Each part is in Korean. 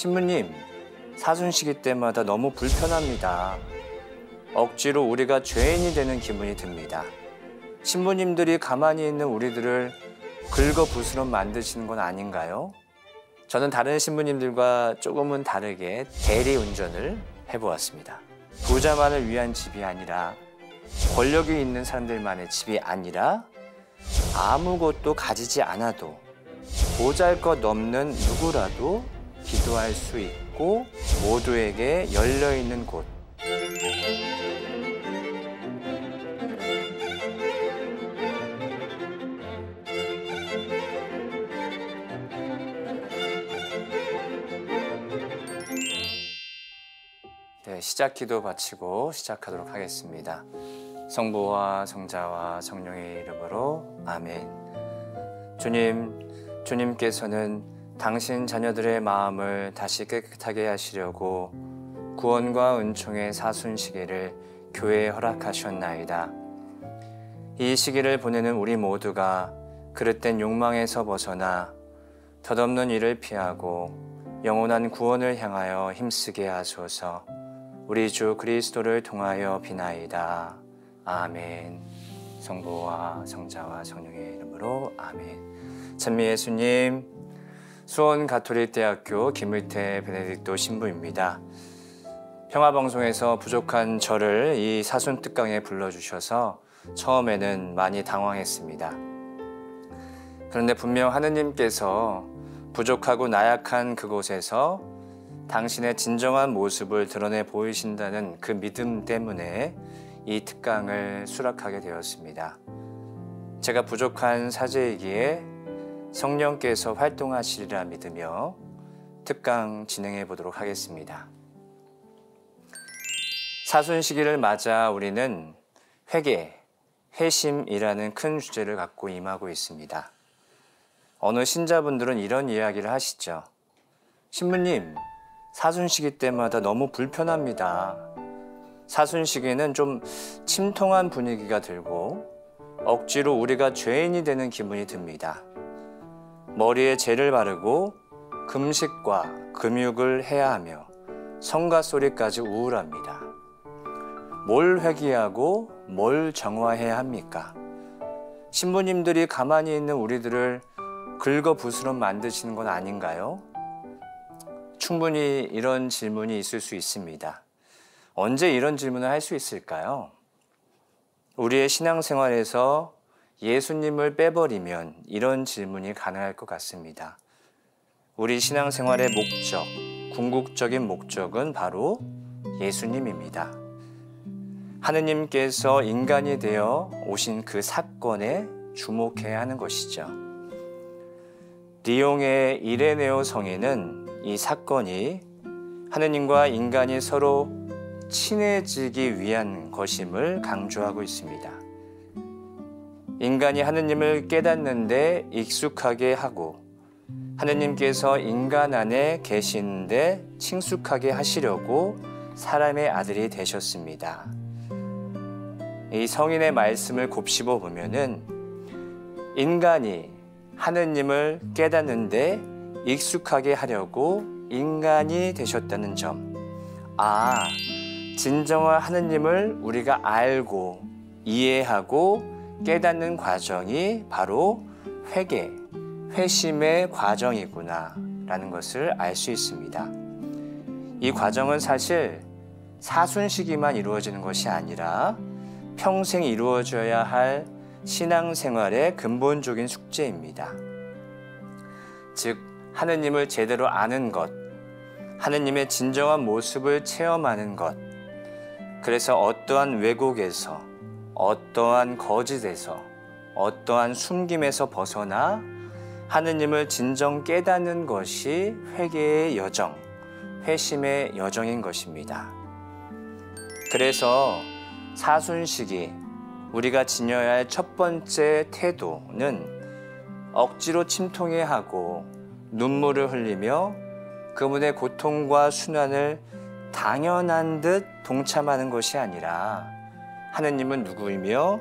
신부님, 사순시기 때마다 너무 불편합니다. 억지로 우리가 죄인이 되는 기분이 듭니다. 신부님들이 가만히 있는 우리들을 긁어 부스럼 만드시는 건 아닌가요? 저는 다른 신부님들과 조금은 다르게 대리 운전을 해보았습니다. 부자만을 위한 집이 아니라 권력이 있는 사람들만의 집이 아니라 아무것도 가지지 않아도 보잘 것 없는 누구라도 기도할 수 있고 모두에게 열려 있는 곳. 네, 시작 기도 바치고 시작하도록 하겠습니다. 성부와 성자와 성령의 이름으로 아멘. 주님, 주님께서는 당신 자녀들의 마음을 다시 깨끗하게 하시려고 구원과 은총의 사순 시기를 교회에 허락하셨나이다. 이 시기를 보내는 우리 모두가 그릇된 욕망에서 벗어나 덧없는 일을 피하고 영원한 구원을 향하여 힘쓰게 하소서. 우리 주 그리스도를 통하여 비나이다. 아멘. 성부와 성자와 성령의 이름으로 아멘. 찬미 예수님, 수원 가톨릭 대학교 김을태 베네딕토 신부입니다. 평화방송에서 부족한 저를 이 사순 특강에 불러주셔서 처음에는 많이 당황했습니다. 그런데 분명 하느님께서 부족하고 나약한 그곳에서 당신의 진정한 모습을 드러내 보이신다는 그 믿음 때문에 이 특강을 수락하게 되었습니다. 제가 부족한 사제이기에 성령께서 활동하시리라 믿으며 특강 진행해 보도록 하겠습니다. 사순 시기를 맞아 우리는 회개, 회심이라는 큰 주제를 갖고 임하고 있습니다. 어느 신자분들은 이런 이야기를 하시죠. 신부님, 사순시기 때마다 너무 불편합니다. 사순시기는 좀 침통한 분위기가 들고 억지로 우리가 죄인이 되는 기분이 듭니다. 머리에 재를 바르고 금식과 금육을 해야 하며 성가 소리까지 우울합니다. 뭘 회개하고 뭘 정화해야 합니까? 신부님들이 가만히 있는 우리들을 긁어 부스럼 만드시는 건 아닌가요? 충분히 이런 질문이 있을 수 있습니다. 언제 이런 질문을 할 수 있을까요? 우리의 신앙생활에서 예수님을 빼버리면 이런 질문이 가능할 것 같습니다. 우리 신앙생활의 목적, 궁극적인 목적은 바로 예수님입니다. 하느님께서 인간이 되어 오신 그 사건에 주목해야 하는 것이죠. 리옹의 이레네오 성인은 이 사건이 하느님과 인간이 서로 친해지기 위한 것임을 강조하고 있습니다. 인간이 하느님을 깨닫는데 익숙하게 하고 하느님께서 인간 안에 계시는데 친숙하게 하시려고 사람의 아들이 되셨습니다. 이 성인의 말씀을 곱씹어 보면은 인간이 하느님을 깨닫는데 익숙하게 하려고 인간이 되셨다는 점. 아, 진정한 하느님을 우리가 알고 이해하고 깨닫는 과정이 바로 회개, 회심의 과정이구나 라는 것을 알 수 있습니다. 이 과정은 사실 사순시기만 이루어지는 것이 아니라 평생 이루어져야 할 신앙생활의 근본적인 숙제입니다. 즉, 하느님을 제대로 아는 것, 하느님의 진정한 모습을 체험하는 것, 그래서 어떠한 왜곡에서, 어떠한 거짓에서, 어떠한 숨김에서 벗어나 하느님을 진정 깨닫는 것이 회개의 여정, 회심의 여정인 것입니다. 그래서 사순식이 우리가 지녀야 할 첫 번째 태도는 억지로 침통해 하고 눈물을 흘리며 그분의 고통과 순환을 당연한 듯 동참하는 것이 아니라 하느님은 누구이며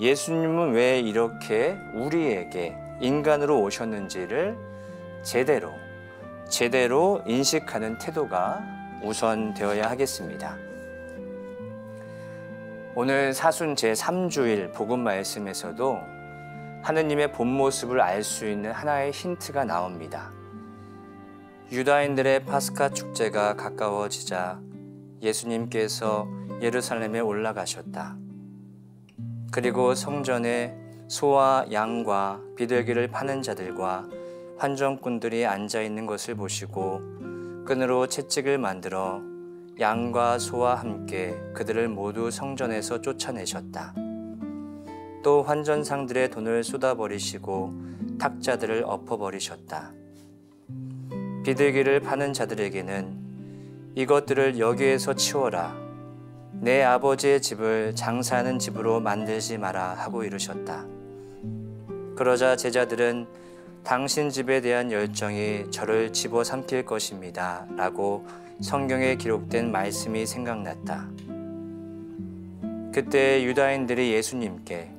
예수님은 왜 이렇게 우리에게 인간으로 오셨는지를 제대로 제대로 인식하는 태도가 우선 되어야 하겠습니다. 오늘 사순 제3주일 복음 말씀에서도 하느님의 본 모습을 알 수 있는 하나의 힌트가 나옵니다. 유다인들의 파스카 축제가 가까워지자 예수님께서 예루살렘에 올라가셨다. 그리고 성전에 소와 양과 비둘기를 파는 자들과 환전꾼들이 앉아 있는 것을 보시고 끈으로 채찍을 만들어 양과 소와 함께 그들을 모두 성전에서 쫓아내셨다. 또 환전상들의 돈을 쏟아버리시고 탁자들을 엎어버리셨다. 비둘기를 파는 자들에게는 이것들을 여기에서 치워라. 내 아버지의 집을 장사하는 집으로 만들지 마라 하고 이르셨다. 그러자 제자들은 당신 집에 대한 열정이 저를 집어삼킬 것입니다. 라고 성경에 기록된 말씀이 생각났다. 그때 유다인들이 예수님께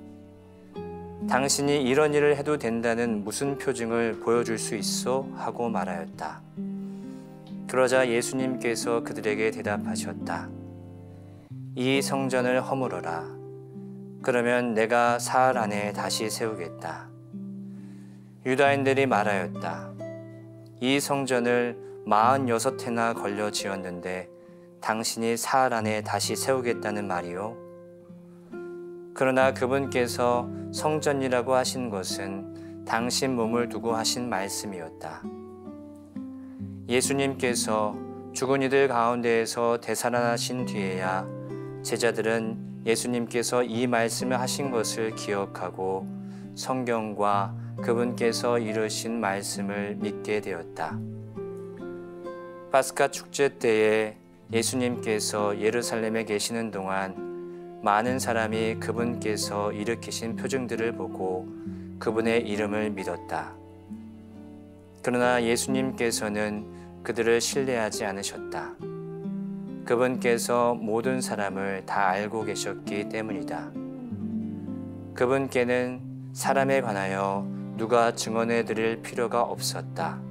당신이 이런 일을 해도 된다는 무슨 표징을 보여줄 수 있어? 하고 말하였다. 그러자 예수님께서 그들에게 대답하셨다. 이 성전을 허물어라. 그러면 내가 사흘 안에 다시 세우겠다. 유다인들이 말하였다. 이 성전을 마흔여섯 해나 걸려 지었는데 당신이 사흘 안에 다시 세우겠다는 말이요. 그러나 그분께서 성전이라고 하신 것은 당신 몸을 두고 하신 말씀이었다. 예수님께서 죽은 이들 가운데에서 되살아나신 뒤에야 제자들은 예수님께서 이 말씀을 하신 것을 기억하고 성경과 그분께서 이루신 말씀을 믿게 되었다. 파스카 축제 때에 예수님께서 예루살렘에 계시는 동안 많은 사람이 그분께서 일으키신 표징들을 보고 그분의 이름을 믿었다. 그러나 예수님께서는 그들을 신뢰하지 않으셨다. 그분께서 모든 사람을 다 알고 계셨기 때문이다. 그분께는 사람에 관하여 누가 증언해 드릴 필요가 없었다.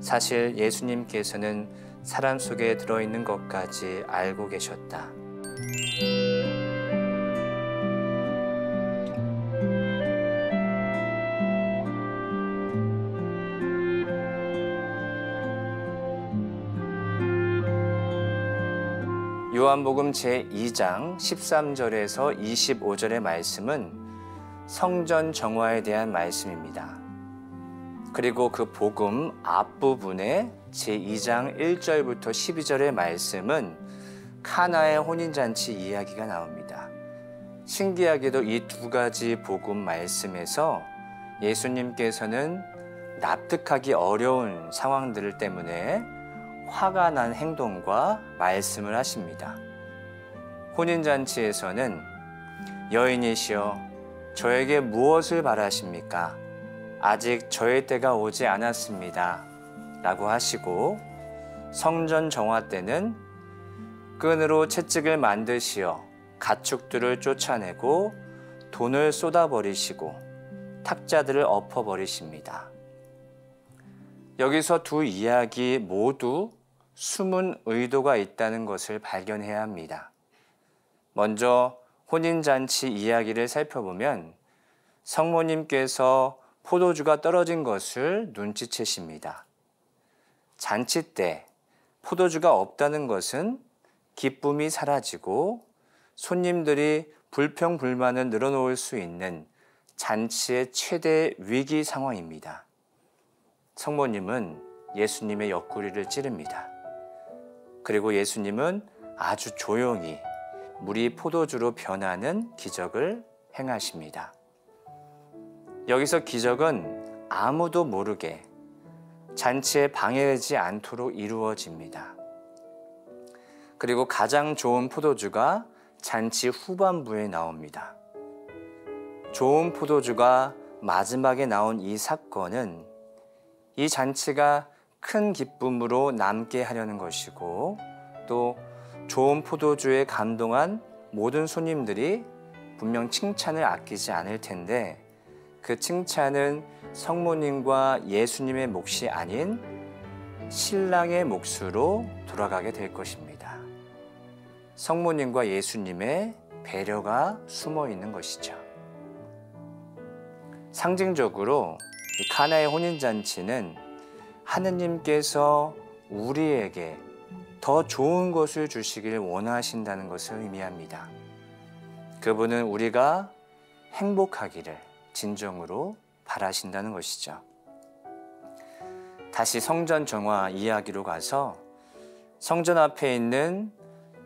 사실 예수님께서는 사람 속에 들어있는 것까지 알고 계셨다. 요한복음 제2장 13절에서 25절의 말씀은 성전 정화에 대한 말씀입니다. 그리고 그 복음 앞부분에 제2장 1절부터 12절의 말씀은 카나의 혼인잔치 이야기가 나옵니다. 신기하게도 이 두 가지 복음 말씀에서 예수님께서는 납득하기 어려운 상황들 때문에 화가 난 행동과 말씀을 하십니다. 혼인잔치에서는 여인이시여 저에게 무엇을 바라십니까? 아직 저의 때가 오지 않았습니다. 라고 하시고 성전 정화 때는 끈으로 채찍을 만드시어 가축들을 쫓아내고 돈을 쏟아버리시고 탁자들을 엎어버리십니다. 여기서 두 이야기 모두 숨은 의도가 있다는 것을 발견해야 합니다. 먼저 혼인잔치 이야기를 살펴보면 성모님께서 포도주가 떨어진 것을 눈치채십니다. 잔치 때 포도주가 없다는 것은 기쁨이 사라지고 손님들이 불평불만을 늘어놓을 수 있는 잔치의 최대 위기 상황입니다. 성모님은 예수님의 옆구리를 찌릅니다. 그리고 예수님은 아주 조용히 물이 포도주로 변하는 기적을 행하십니다. 여기서 기적은 아무도 모르게 잔치에 방해되지 않도록 이루어집니다. 그리고 가장 좋은 포도주가 잔치 후반부에 나옵니다. 좋은 포도주가 마지막에 나온 이 사건은 이 잔치가 큰 기쁨으로 남게 하려는 것이고 또 좋은 포도주에 감동한 모든 손님들이 분명 칭찬을 아끼지 않을 텐데 그 칭찬은 성모님과 예수님의 몫이 아닌 신랑의 몫으로 돌아가게 될 것입니다. 성모님과 예수님의 배려가 숨어 있는 것이죠. 상징적으로 이 카나의 혼인잔치는 하느님께서 우리에게 더 좋은 것을 주시길 원하신다는 것을 의미합니다. 그분은 우리가 행복하기를 진정으로 바라신다는 것이죠. 다시 성전 정화 이야기로 가서 성전 앞에 있는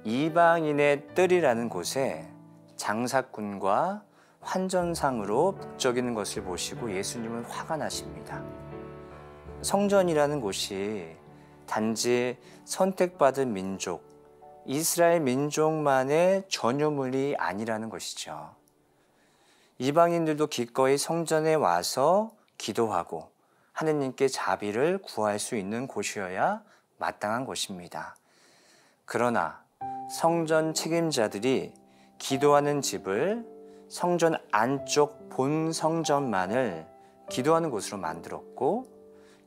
이방인의 뜰이라는 곳에 장사꾼과 환전상으로 북적이는 것을 보시고 예수님은 화가 나십니다. 성전이라는 곳이 단지 선택받은 민족, 이스라엘 민족만의 전유물이 아니라는 것이죠. 이방인들도 기꺼이 성전에 와서 기도하고 하느님께 자비를 구할 수 있는 곳이어야 마땅한 곳입니다. 그러나 성전 책임자들이 기도하는 집을 성전 안쪽 본 성전만을 기도하는 곳으로 만들었고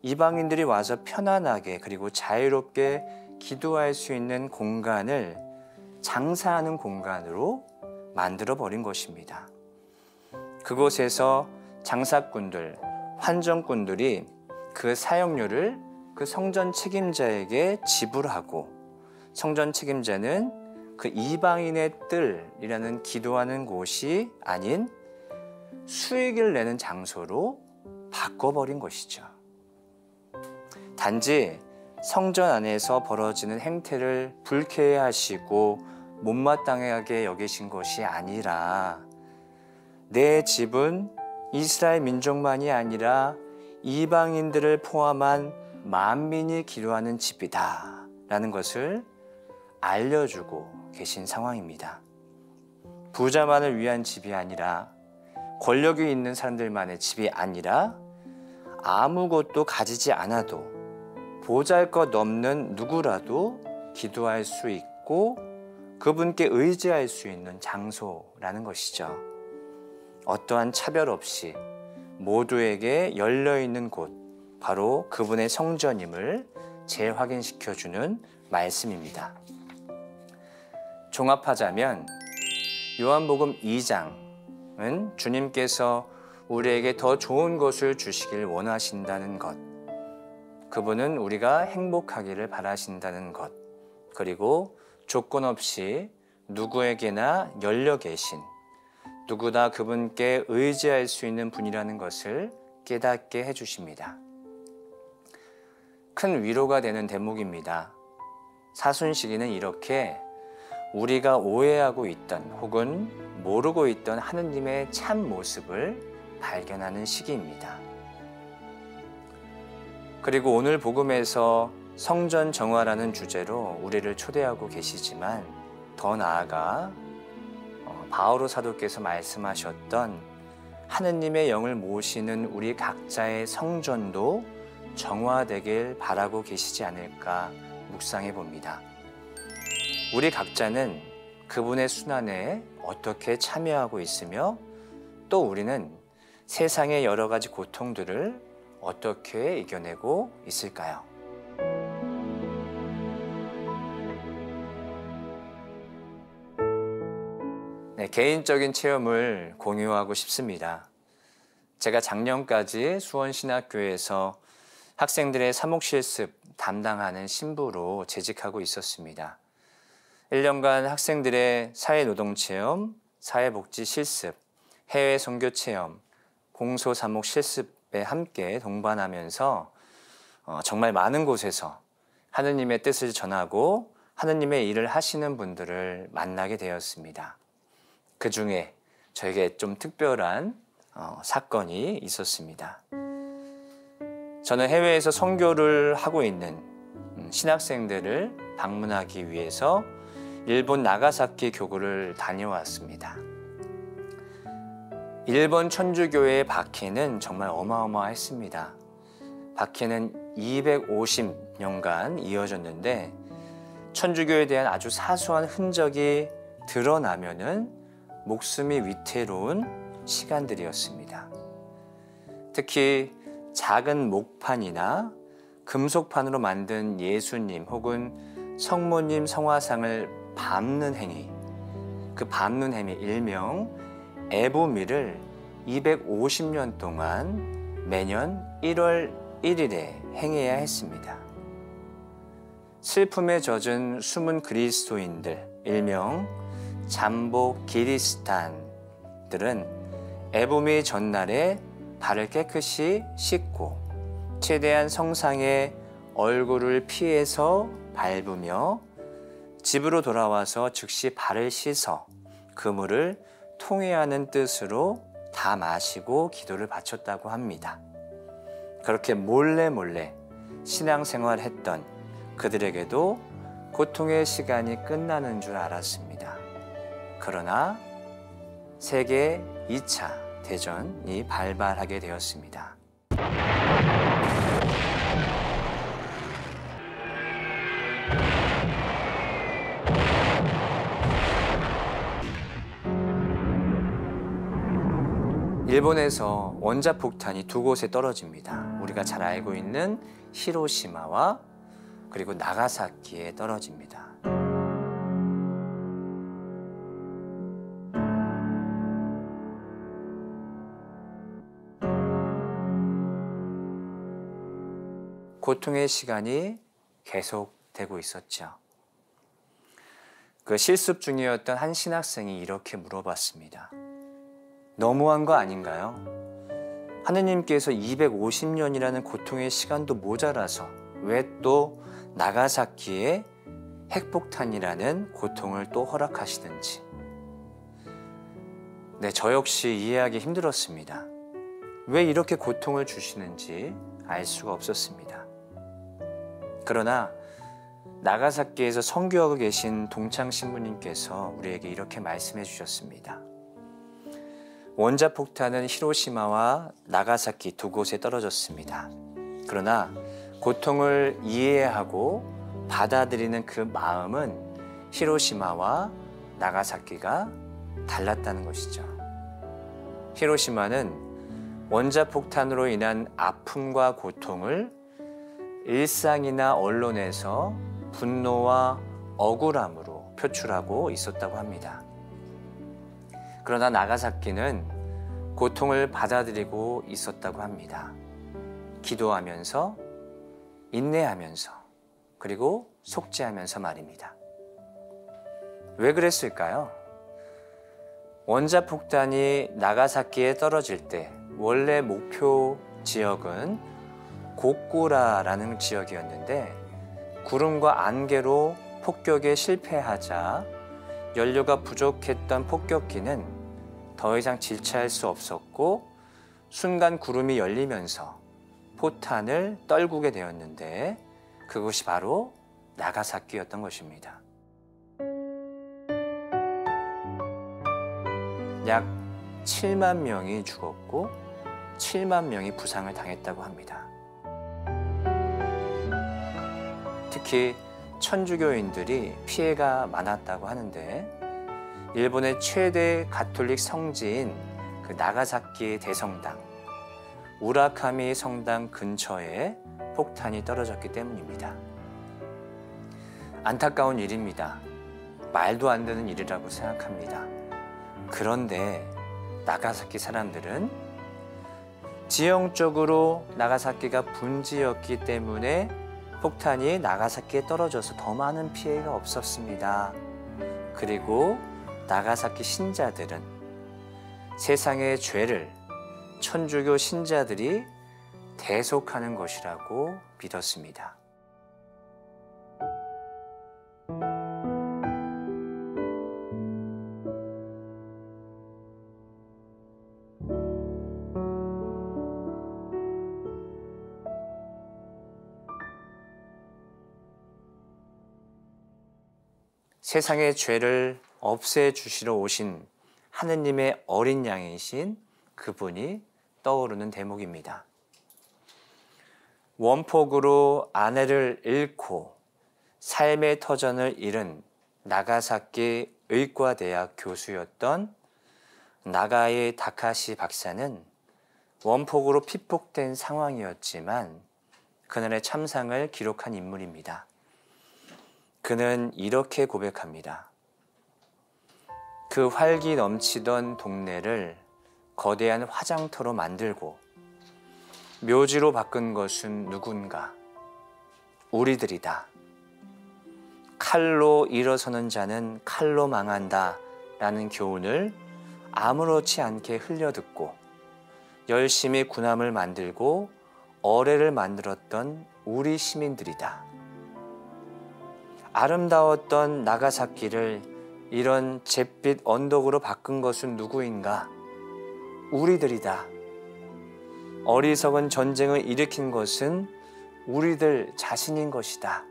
이방인들이 와서 편안하게 그리고 자유롭게 기도할 수 있는 공간을 장사하는 공간으로 만들어 버린 것입니다. 그곳에서 장사꾼들, 환전꾼들이 그 사용료를 그 성전 책임자에게 지불하고 성전 책임자는 그 이방인의 뜰이라는 기도하는 곳이 아닌 수익을 내는 장소로 바꿔버린 것이죠. 단지 성전 안에서 벌어지는 행태를 불쾌해하시고 못마땅하게 여기신 것이 아니라 내 집은 이스라엘 민족만이 아니라 이방인들을 포함한 만민이 기도하는 집이다. 라는 것을 알려주고 계신 상황입니다. 부자만을 위한 집이 아니라 권력이 있는 사람들만의 집이 아니라 아무것도 가지지 않아도 보잘 것 없는 누구라도 기도할 수 있고 그분께 의지할 수 있는 장소라는 것이죠. 어떠한 차별 없이 모두에게 열려 있는 곳, 바로 그분의 성전임을 재확인시켜주는 말씀입니다. 종합하자면 요한복음 2장은 주님께서 우리에게 더 좋은 것을 주시길 원하신다는 것, 그분은 우리가 행복하기를 바라신다는 것, 그리고 조건 없이 누구에게나 열려 계신 누구나 그분께 의지할 수 있는 분이라는 것을 깨닫게 해주십니다. 큰 위로가 되는 대목입니다. 사순식이는 이렇게 우리가 오해하고 있던 혹은 모르고 있던 하느님의 참 모습을 발견하는 시기입니다. 그리고 오늘 복음에서 성전 정화라는 주제로 우리를 초대하고 계시지만 더 나아가 어, 바오로 사도께서 말씀하셨던 하느님의 영을 모시는 우리 각자의 성전도 정화되길 바라고 계시지 않을까 묵상해 봅니다. 우리 각자는 그분의 순환에 어떻게 참여하고 있으며 또 우리는 세상의 여러 가지 고통들을 어떻게 이겨내고 있을까요? 네, 개인적인 체험을 공유하고 싶습니다. 제가 작년까지 수원신학교에서 학생들의 사목실습 담당하는 신부로 재직하고 있었습니다. 1년간 학생들의 사회노동 체험, 사회복지 실습, 해외 선교 체험, 공소사목 실습에 함께 동반하면서 어, 정말 많은 곳에서 하느님의 뜻을 전하고 하느님의 일을 하시는 분들을 만나게 되었습니다. 그 중에 저에게 좀 특별한 어, 사건이 있었습니다. 저는 해외에서 선교를 하고 있는 음, 신학생들을 방문하기 위해서 일본 나가사키 교구를 다녀왔습니다. 일본 천주교의 박해는 정말 어마어마했습니다. 박해는 250년간 이어졌는데 천주교에 대한 아주 사소한 흔적이 드러나면은 목숨이 위태로운 시간들이었습니다. 특히 작은 목판이나 금속판으로 만든 예수님 혹은 성모님 성화상을 밟는 행위, 그 밟는 행위 일명 에보미를 250년 동안 매년 1월 1일에 행해야 했습니다. 슬픔에 젖은 숨은 그리스도인들, 일명 잠보 기리스탄들은 에보미 전날에 발을 깨끗이 씻고 최대한 성상에 얼굴을 피해서 밟으며 집으로 돌아와서 즉시 발을 씻어 그물을 통회하는 뜻으로 다 마시고 기도를 바쳤다고 합니다. 그렇게 몰래 몰래 신앙생활 했던 그들에게도 고통의 시간이 끝나는 줄 알았습니다. 그러나 세계 2차 대전이 발발하게 되었습니다. 일본에서 원자 폭탄이 두 곳에 떨어집니다. 우리가 잘 알고 있는 히로시마와 그리고 나가사키에 떨어집니다. 고통의 시간이 계속되고 있었죠. 그 실습 중이었던 한 신학생이 이렇게 물어봤습니다. 너무한 거 아닌가요? 하느님께서 250년이라는 고통의 시간도 모자라서 왜 또 나가사키에 핵폭탄이라는 고통을 또 허락하시든지. 네, 저 역시 이해하기 힘들었습니다. 왜 이렇게 고통을 주시는지 알 수가 없었습니다. 그러나 나가사키에서 선교하고 계신 동창 신부님께서 우리에게 이렇게 말씀해 주셨습니다. 원자 폭탄은 히로시마와 나가사키 두 곳에 떨어졌습니다. 그러나 고통을 이해하고 받아들이는 그 마음은 히로시마와 나가사키가 달랐다는 것이죠. 히로시마는 원자 폭탄으로 인한 아픔과 고통을 일상이나 언론에서 분노와 억울함으로 표출하고 있었다고 합니다. 그러나 나가사키는 고통을 받아들이고 있었다고 합니다. 기도하면서, 인내하면서, 그리고 속죄하면서 말입니다. 왜 그랬을까요? 원자 폭탄이 나가사키에 떨어질 때 원래 목표 지역은 고꾸라라는 지역이었는데 구름과 안개로 폭격에 실패하자 연료가 부족했던 폭격기는 더 이상 질차할 수 없었고 순간 구름이 열리면서 포탄을 떨구게 되었는데 그것이 바로 나가사키였던 것입니다. 약 7만 명이 죽었고 7만 명이 부상을 당했다고 합니다. 특히 천주교인들이 피해가 많았다고 하는데 일본의 최대 가톨릭 성지인 그 나가사키 대성당 우라카미 성당 근처에 폭탄이 떨어졌기 때문입니다. 안타까운 일입니다. 말도 안 되는 일이라고 생각합니다. 그런데 나가사키 사람들은 지형적으로 나가사키가 분지였기 때문에 폭탄이 나가사키에 떨어져서 더 많은 피해가 없었습니다. 그리고 나가사키 신자들은 세상의 죄를 천주교 신자들이 대속하는 것이라고 믿었습니다. 세상의 죄를 없애 주시러 오신 하느님의 어린 양이신 그분이 떠오르는 대목입니다. 원폭으로 아내를 잃고 삶의 터전을 잃은 나가사키 의과대학 교수였던 나가의 다카시 박사는 원폭으로 피폭된 상황이었지만 그날의 참상을 기록한 인물입니다. 그는 이렇게 고백합니다. 그 활기 넘치던 동네를 거대한 화장터로 만들고 묘지로 바꾼 것은 누군가? 우리들이다. 칼로 일어서는 자는 칼로 망한다. 라는 교훈을 아무렇지 않게 흘려듣고 열심히 군함을 만들고 어뢰를 만들었던 우리 시민들이다. 아름다웠던 나가사키를 이런 잿빛 언덕으로 바꾼 것은 누구인가? 우리들이다. 어리석은 전쟁을 일으킨 것은 우리들 자신인 것이다.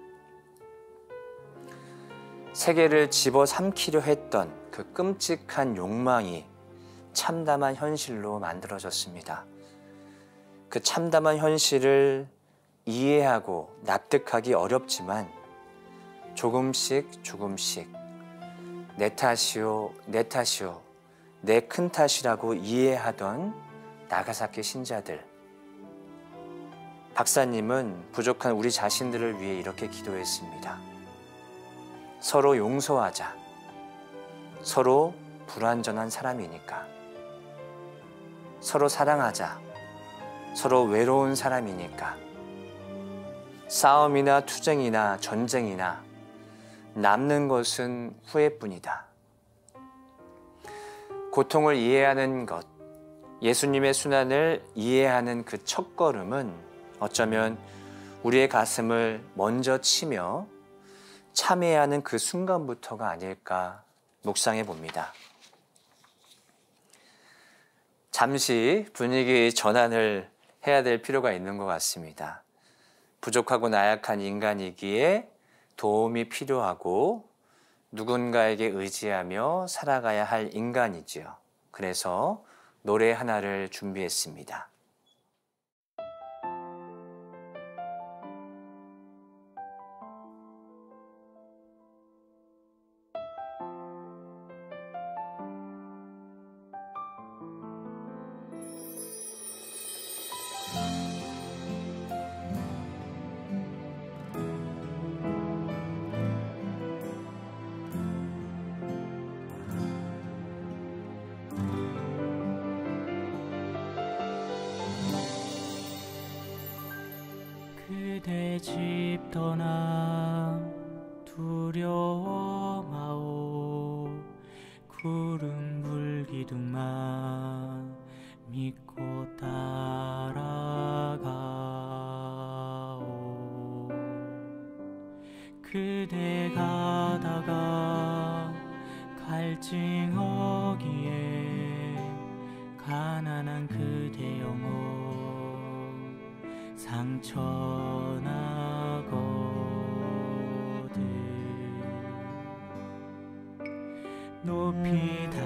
세계를 집어삼키려 했던 그 끔찍한 욕망이 참담한 현실로 만들어졌습니다. 그 참담한 현실을 이해하고 납득하기 어렵지만 조금씩 조금씩 내 탓이요, 내 탓이요, 내 큰 탓이라고 이해하던 나가사키 신자들. 박사님은 부족한 우리 자신들을 위해 이렇게 기도했습니다. 서로 용서하자. 서로 불완전한 사람이니까. 서로 사랑하자. 서로 외로운 사람이니까. 싸움이나 투쟁이나 전쟁이나 남는 것은 후회뿐이다. 고통을 이해하는 것, 예수님의 순환을 이해하는 그 첫걸음은 어쩌면 우리의 가슴을 먼저 치며 참회하는 그 순간부터가 아닐까 묵상해 봅니다. 잠시 분위기 전환을 해야 될 필요가 있는 것 같습니다. 부족하고 나약한 인간이기에 도움이 필요하고 누군가에게 의지하며 살아가야 할 인간이지요. 그래서 노래 하나를 준비했습니다. 그대 가다가 갈증어기에 가난한 그대 영혼 상처나거든. 높이 달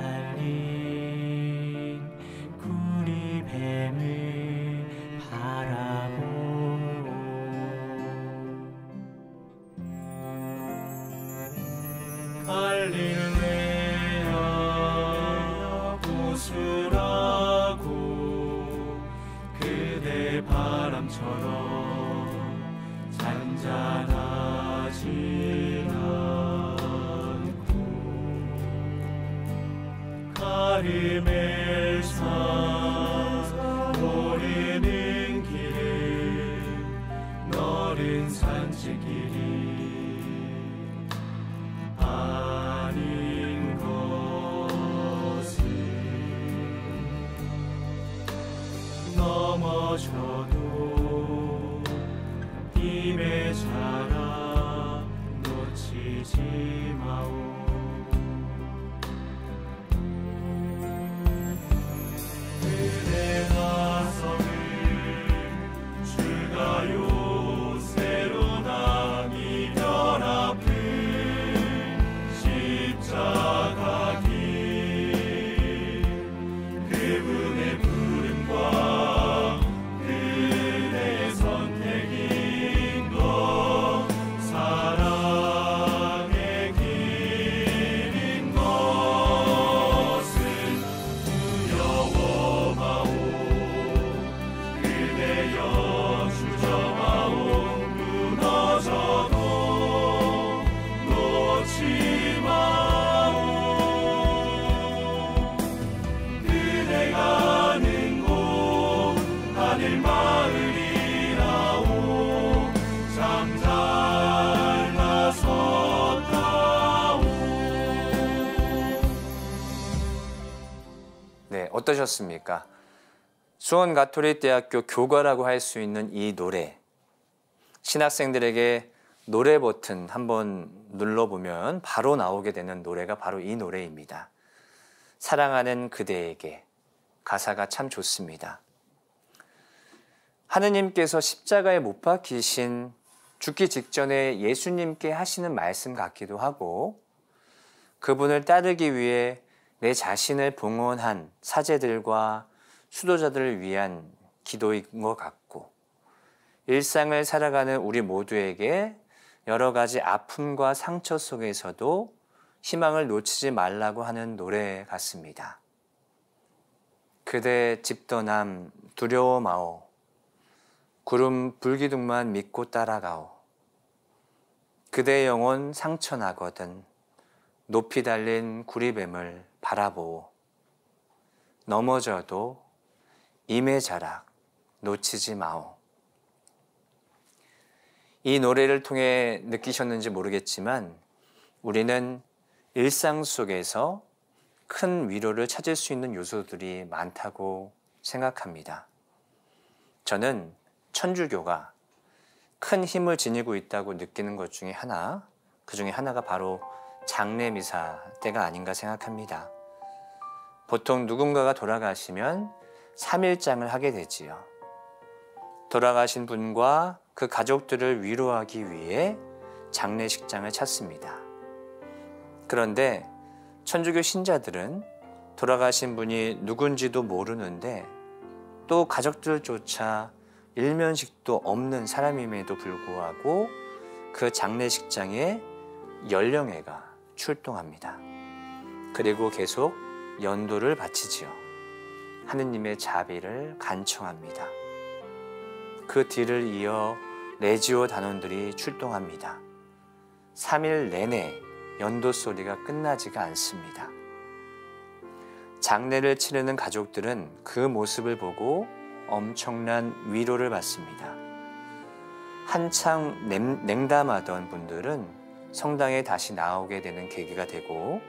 어떠셨습니까? 수원 가톨릭 대학교 교과라고 할 수 있는 이 노래. 신학생들에게 노래 버튼 한번 눌러보면 바로 나오게 되는 노래가 바로 이 노래입니다. 사랑하는 그대에게 가사가 참 좋습니다. 하느님께서 십자가에 못 박히신 죽기 직전에 예수님께 하시는 말씀 같기도 하고 그분을 따르기 위해 내 자신을 봉헌한 사제들과 수도자들을 위한 기도인 것 같고 일상을 살아가는 우리 모두에게 여러 가지 아픔과 상처 속에서도 희망을 놓치지 말라고 하는 노래 같습니다. 그대 집 떠남 두려워 마오. 구름 불기둥만 믿고 따라가오. 그대 영혼 상처 나거든 높이 달린 구리뱀을 바라보오. 넘어져도 임의 자락 놓치지 마오. 이 노래를 통해 느끼셨는지 모르겠지만 우리는 일상 속에서 큰 위로를 찾을 수 있는 요소들이 많다고 생각합니다. 저는 천주교가 큰 힘을 지니고 있다고 느끼는 것 중에 하나, 그 중에 하나가 바로 장례미사 때가 아닌가 생각합니다. 보통 누군가가 돌아가시면 3일장을 하게 되지요. 돌아가신 분과 그 가족들을 위로하기 위해 장례식장을 찾습니다. 그런데 천주교 신자들은 돌아가신 분이 누군지도 모르는데 또 가족들조차 일면식도 없는 사람임에도 불구하고 그 장례식장에 연령회가 출동합니다. 그리고 계속 연도를 바치지요. 하느님의 자비를 간청합니다. 그 뒤를 이어 레지오 단원들이 출동합니다. 3일 내내 연도 소리가 끝나지가 않습니다. 장례를 치르는 가족들은 그 모습을 보고 엄청난 위로를 받습니다. 한창 냉담하던 분들은 성당에 다시 나오게 되는 계기가 되고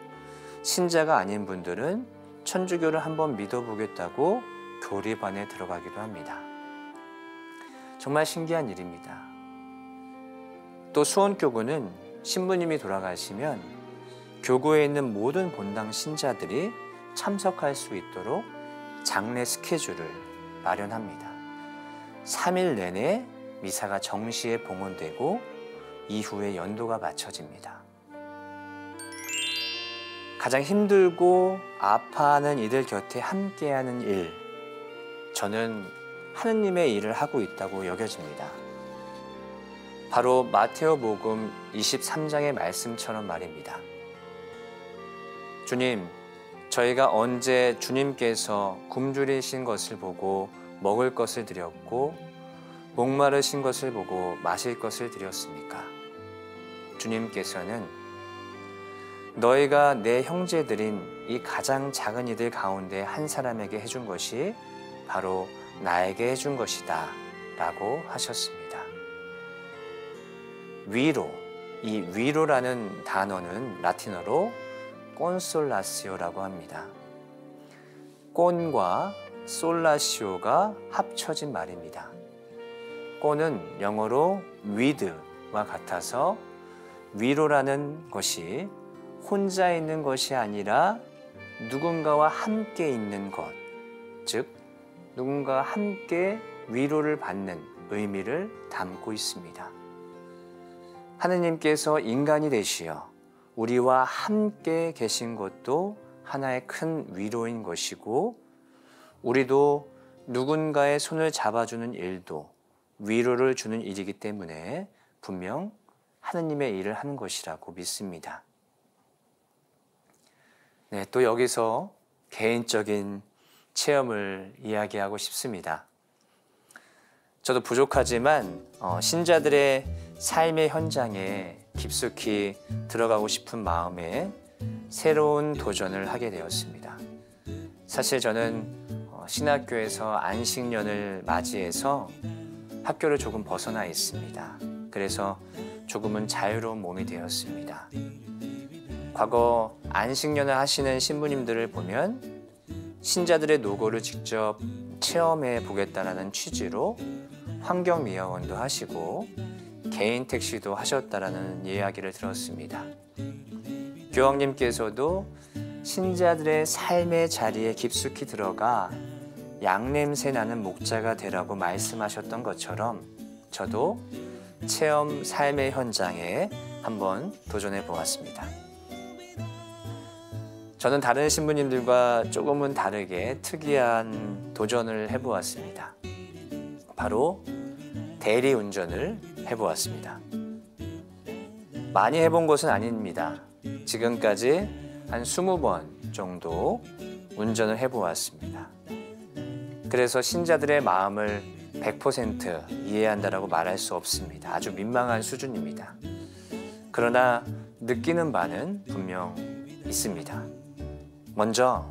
신자가 아닌 분들은 천주교를 한번 믿어보겠다고 교리반에 들어가기도 합니다. 정말 신기한 일입니다. 또 수원교구는 신부님이 돌아가시면 교구에 있는 모든 본당 신자들이 참석할 수 있도록 장례 스케줄을 마련합니다. 3일 내내 미사가 정시에 봉헌되고 이후에 연도가 맞춰집니다. 가장 힘들고 아파하는 이들 곁에 함께하는 일, 저는 하느님의 일을 하고 있다고 여겨집니다. 바로 마테오복음 23장의 말씀처럼 말입니다. 주님, 저희가 언제 주님께서 굶주리신 것을 보고 먹을 것을 드렸고 목마르신 것을 보고 마실 것을 드렸습니까? 주님께서는 너희가 내 형제들인 이 가장 작은 이들 가운데 한 사람에게 해준 것이 바로 나에게 해준 것이다 라고 하셨습니다. 위로, 이 위로라는 단어는 라틴어로 꼰솔라시오라고 합니다. 꼰과 솔라시오가 합쳐진 말입니다. 꼰은 영어로 with와 같아서 위로라는 것이 혼자 있는 것이 아니라 누군가와 함께 있는 것, 즉 누군가와 함께 위로를 받는 의미를 담고 있습니다. 하느님께서 인간이 되시어 우리와 함께 계신 것도 하나의 큰 위로인 것이고 우리도 누군가의 손을 잡아주는 일도 위로를 주는 일이기 때문에 분명 하느님의 일을 하는 것이라고 믿습니다. 네, 또 여기서 개인적인 체험을 이야기하고 싶습니다. 저도 부족하지만 어, 신자들의 삶의 현장에 깊숙이 들어가고 싶은 마음에 새로운 도전을 하게 되었습니다. 사실 저는 어, 신학교에서 안식년을 맞이해서 학교를 조금 벗어나 있습니다. 그래서 조금은 자유로운 몸이 되었습니다. 과거 안식년을 하시는 신부님들을 보면 신자들의 노고를 직접 체험해 보겠다라는 취지로 환경미화원도 하시고 개인 택시도 하셨다라는 이야기를 들었습니다. 교황님께서도 신자들의 삶의 자리에 깊숙이 들어가 양냄새 나는 목자가 되라고 말씀하셨던 것처럼 저도 체험 삶의 현장에 한번 도전해 보았습니다. 저는 다른 신부님들과 조금은 다르게 특이한 도전을 해보았습니다. 바로 대리 운전을 해보았습니다. 많이 해본 것은 아닙니다. 지금까지 한 20번 정도 운전을 해보았습니다. 그래서 신자들의 마음을 100% 이해한다라고 말할 수 없습니다. 아주 민망한 수준입니다. 그러나 느끼는 바는 분명 있습니다. 먼저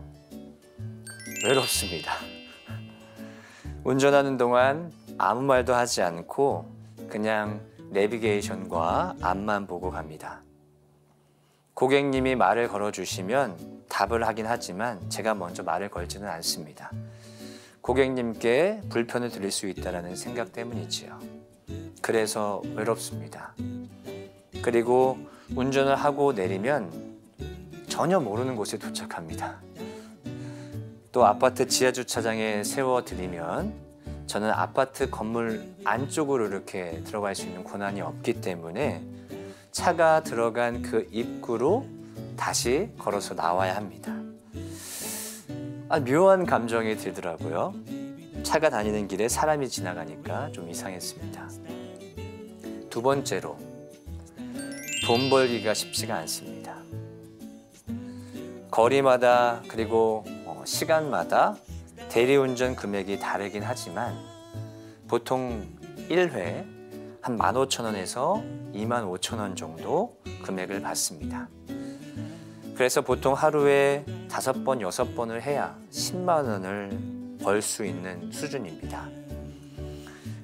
외롭습니다. 운전하는 동안 아무 말도 하지 않고 그냥 내비게이션과 앞만 보고 갑니다. 고객님이 말을 걸어주시면 답을 하긴 하지만 제가 먼저 말을 걸지는 않습니다. 고객님께 불편을 드릴 수 있다는 생각 때문이지요. 그래서 외롭습니다. 그리고 운전을 하고 내리면 전혀 모르는 곳에 도착합니다. 또 아파트 지하 주차장에 세워 드리면 저는 아파트 건물 안쪽으로 이렇게 들어갈 수 있는 권한이 없기 때문에 차가 들어간 그 입구로 다시 걸어서 나와야 합니다. 아, 묘한 감정이 들더라고요. 차가 다니는 길에 사람이 지나가니까 좀 이상했습니다. 두 번째로 돈 벌기가 쉽지가 않습니다. 거리마다 그리고 어, 시간마다 대리운전 금액이 다르긴 하지만 보통 1회 한 15,000원에서 25,000원 정도 금액을 받습니다. 그래서 보통 하루에 다섯 번, 여섯 번을 해야 10만 원을 벌 수 있는 수준입니다.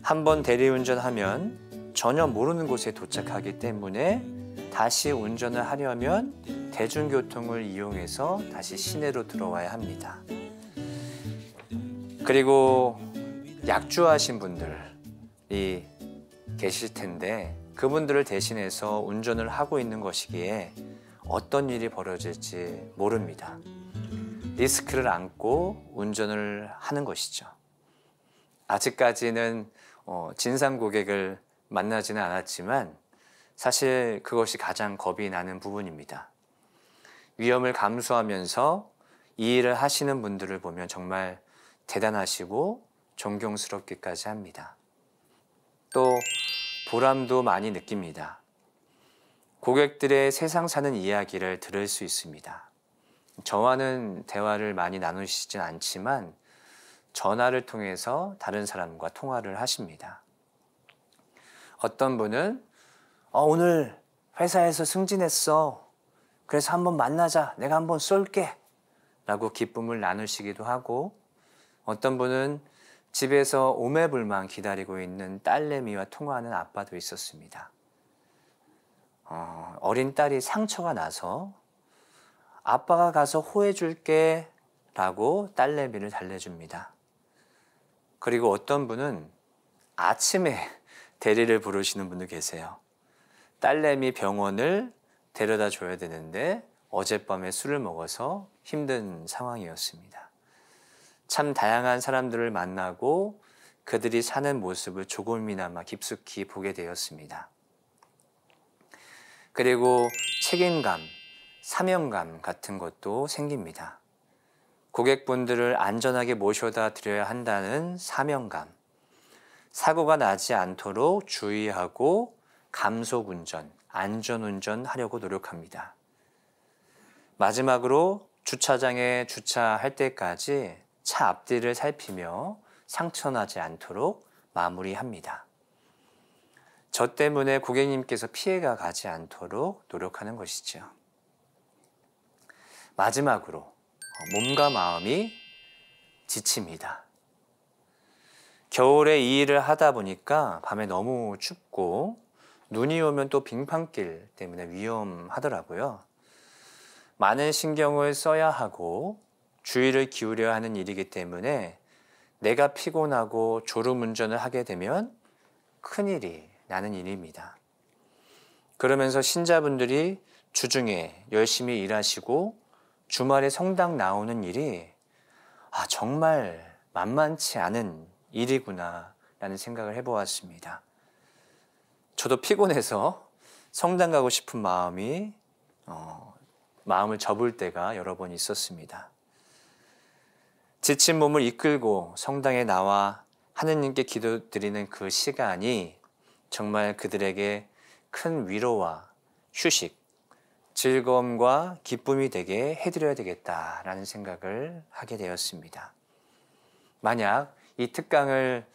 한 번 대리운전하면 전혀 모르는 곳에 도착하기 때문에 다시 운전을 하려면 대중교통을 이용해서 다시 시내로 들어와야 합니다. 그리고 약주하신 분들이 계실 텐데 그분들을 대신해서 운전을 하고 있는 것이기에 어떤 일이 벌어질지 모릅니다. 리스크를 안고 운전을 하는 것이죠. 아직까지는 어, 진상 고객을 만나지는 않았지만 사실 그것이 가장 겁이 나는 부분입니다. 위험을 감수하면서 이 일을 하시는 분들을 보면 정말 대단하시고 존경스럽기까지 합니다. 또 보람도 많이 느낍니다. 고객들의 세상 사는 이야기를 들을 수 있습니다. 저와는 대화를 많이 나누시진 않지만 전화를 통해서 다른 사람과 통화를 하십니다. 어떤 분은 어, 오늘 회사에서 승진했어. 그래서 한번 만나자. 내가 한번 쏠게. 라고 기쁨을 나누시기도 하고 어떤 분은 집에서 오매불만 기다리고 있는 딸내미와 통화하는 아빠도 있었습니다. 어, 어린 딸이 상처가 나서 아빠가 가서 호해줄게 라고 딸내미를 달래줍니다. 그리고 어떤 분은 아침에 대리를 부르시는 분도 계세요. 딸내미 병원을 데려다 줘야 되는데 어젯밤에 술을 먹어서 힘든 상황이었습니다. 참 다양한 사람들을 만나고 그들이 사는 모습을 조금이나마 깊숙이 보게 되었습니다. 그리고 책임감, 사명감 같은 것도 생깁니다. 고객분들을 안전하게 모셔다 드려야 한다는 사명감, 사고가 나지 않도록 주의하고 감속 운전, 안전 운전 하려고 노력합니다. 마지막으로 주차장에 주차할 때까지 차 앞뒤를 살피며 상처나지 않도록 마무리합니다. 저 때문에 고객님께서 피해가 가지 않도록 노력하는 것이죠. 마지막으로 몸과 마음이 지칩니다. 겨울에 이 일을 하다 보니까 밤에 너무 춥고 눈이 오면 또 빙판길 때문에 위험하더라고요. 많은 신경을 써야 하고 주의를 기울여야 하는 일이기 때문에 내가 피곤하고 졸음 운전을 하게 되면 큰일이 나는 일입니다. 그러면서 신자분들이 주중에 열심히 일하시고 주말에 성당 나오는 일이 아, 정말 만만치 않은 일이구나 라는 생각을 해보았습니다. 저도 피곤해서 성당 가고 싶은 마음이 어, 마음을 접을 때가 여러 번 있었습니다. 지친 몸을 이끌고 성당에 나와 하느님께 기도드리는 그 시간이 정말 그들에게 큰 위로와 휴식, 즐거움과 기쁨이 되게 해드려야 되겠다라는 생각을 하게 되었습니다. 만약 이 특강을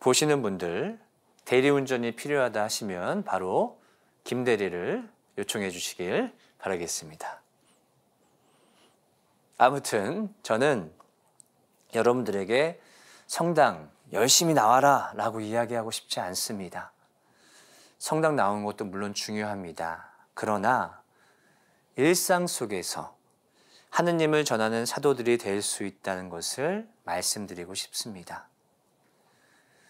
보시는 분들 대리운전이 필요하다 하시면 바로 김대리를 요청해 주시길 바라겠습니다. 아무튼 저는 여러분들에게 성당 열심히 나와라 라고 이야기하고 싶지 않습니다. 성당 나오는 것도 물론 중요합니다. 그러나 일상 속에서 하느님을 전하는 사도들이 될 수 있다는 것을 말씀드리고 싶습니다.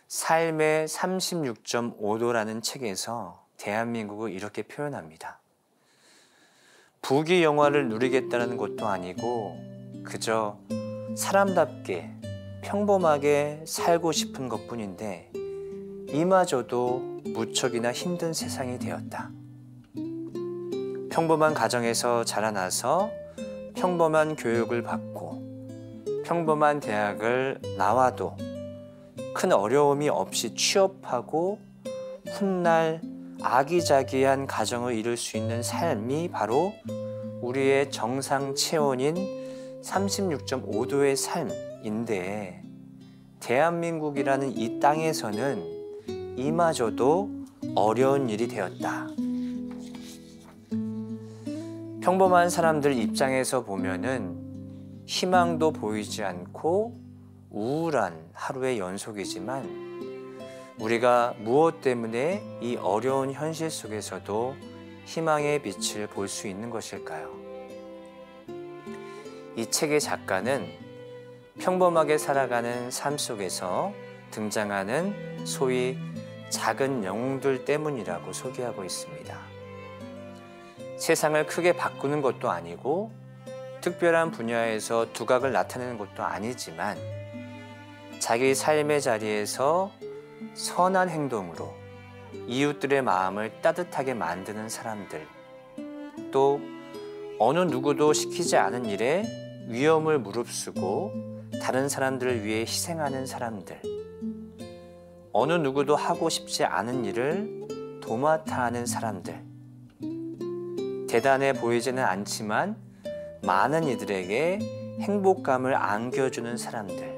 삶의 36.5도라는 책에서 대한민국을 이렇게 표현합니다. 부귀 영화를 누리겠다는 것도 아니고 그저 사람답게 평범하게 살고 싶은 것 뿐인데 이마저도 무척이나 힘든 세상이 되었다. 평범한 가정에서 자라나서 평범한 교육을 받고 평범한 대학을 나와도 큰 어려움이 없이 취업하고 훗날 아기자기한 가정을 이룰 수 있는 삶이 바로 우리의 정상 체온인 36.5도의 삶인데 대한민국이라는 이 땅에서는 이마저도 어려운 일이 되었다. 평범한 사람들 입장에서 보면은 희망도 보이지 않고 우울한 하루의 연속이지만 우리가 무엇 때문에 이 어려운 현실 속에서도 희망의 빛을 볼 수 있는 것일까요? 이 책의 작가는 평범하게 살아가는 삶 속에서 등장하는 소위 작은 영웅들 때문이라고 소개하고 있습니다. 세상을 크게 바꾸는 것도 아니고 특별한 분야에서 두각을 나타내는 것도 아니지만 자기 삶의 자리에서 선한 행동으로 이웃들의 마음을 따뜻하게 만드는 사람들 또 어느 누구도 시키지 않은 일에 위험을 무릅쓰고 다른 사람들을 위해 희생하는 사람들 어느 누구도 하고 싶지 않은 일을 도맡아 하는 사람들 대단해 보이지는 않지만 많은 이들에게 행복감을 안겨주는 사람들.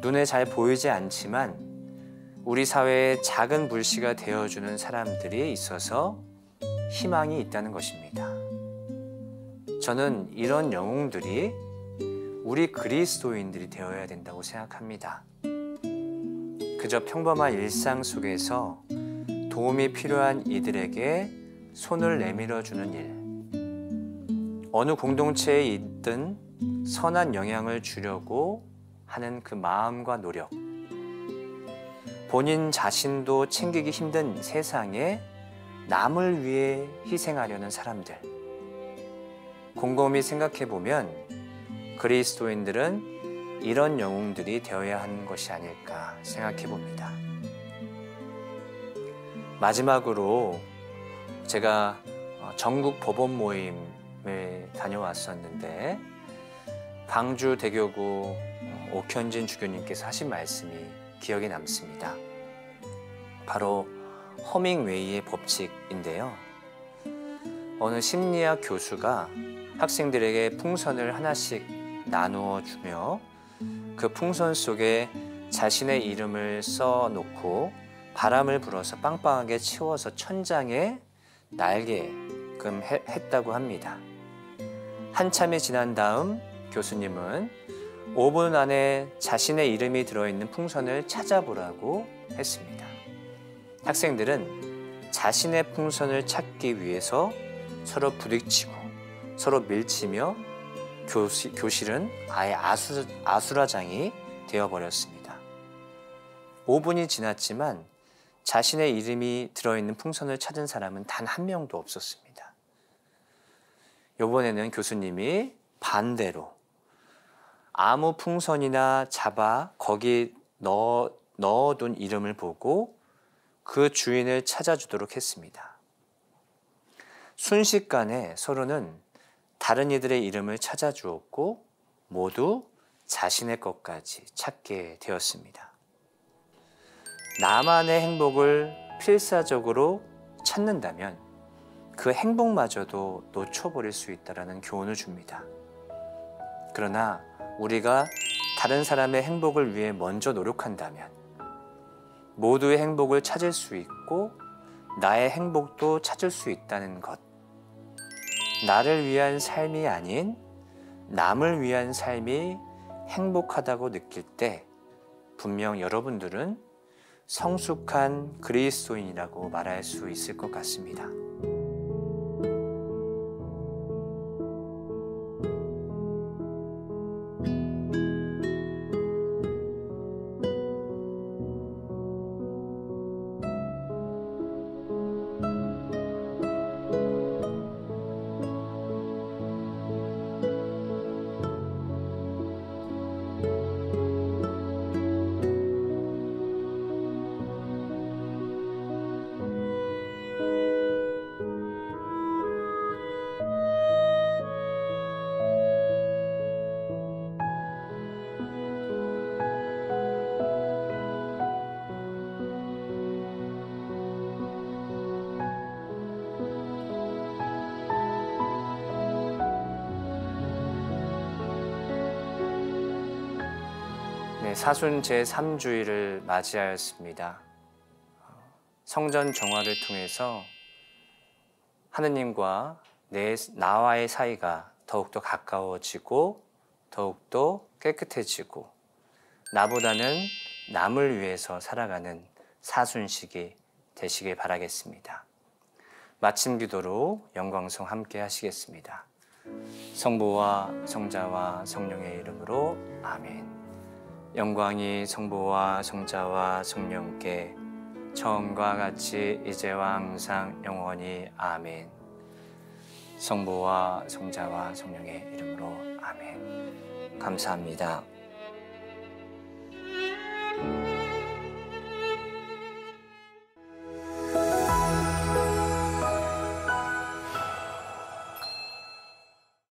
눈에 잘 보이지 않지만 우리 사회의 작은 불씨가 되어주는 사람들이 있어서 희망이 있다는 것입니다. 저는 이런 영웅들이 우리 그리스도인들이 되어야 된다고 생각합니다. 그저 평범한 일상 속에서 도움이 필요한 이들에게 손을 내밀어 주는 일. 어느 공동체에 있든 선한 영향을 주려고 하는 그 마음과 노력. 본인 자신도 챙기기 힘든 세상에 남을 위해 희생하려는 사람들. 곰곰이 생각해 보면 그리스도인들은 이런 영웅들이 되어야 하는 것이 아닐까 생각해 봅니다. 마지막으로 제가 어, 전국 법원 모임에 다녀왔었는데 방주 대교구 어, 옥현진 주교님께서 하신 말씀이 기억에 남습니다. 바로 허밍웨이의 법칙인데요. 어느 심리학 교수가 학생들에게 풍선을 하나씩 나누어 주며 그 풍선 속에 자신의 이름을 써 놓고 바람을 불어서 빵빵하게 치워서 천장에 날게끔 했다고 합니다. 한참이 지난 다음 교수님은 5분 안에 자신의 이름이 들어있는 풍선을 찾아보라고 했습니다. 학생들은 자신의 풍선을 찾기 위해서 서로 부딪히고 서로 밀치며 교시, 교실은 아예 아수, 아수라장이 되어버렸습니다. 5분이 지났지만 자신의 이름이 들어있는 풍선을 찾은 사람은 단 한 명도 없었습니다. 이번에는 교수님이 반대로 아무 풍선이나 잡아 거기 넣어, 넣어둔 이름을 보고 그 주인을 찾아주도록 했습니다. 순식간에 서로는 다른 이들의 이름을 찾아주었고 모두 자신의 것까지 찾게 되었습니다. 나만의 행복을 필사적으로 찾는다면 그 행복마저도 놓쳐버릴 수 있다는 교훈을 줍니다. 그러나 우리가 다른 사람의 행복을 위해 먼저 노력한다면 모두의 행복을 찾을 수 있고 나의 행복도 찾을 수 있다는 것. 나를 위한 삶이 아닌 남을 위한 삶이 행복하다고 느낄 때 분명 여러분들은 성숙한 그리스도인이라고 말할 수 있을 것 같습니다. 사순 제3주일을 맞이하였습니다. 성전 정화를 통해서 하느님과 내, 나와의 사이가 더욱더 가까워지고 더욱더 깨끗해지고 나보다는 남을 위해서 살아가는 사순식이 되시길 바라겠습니다. 마침 기도로 영광성 함께 하시겠습니다. 성부와 성자와 성령의 이름으로 아멘. 영광이 성부와 성자와 성령께 처음과 같이 이제와 항상 영원히 아멘. 성부와 성자와 성령의 이름으로 아멘. 감사합니다.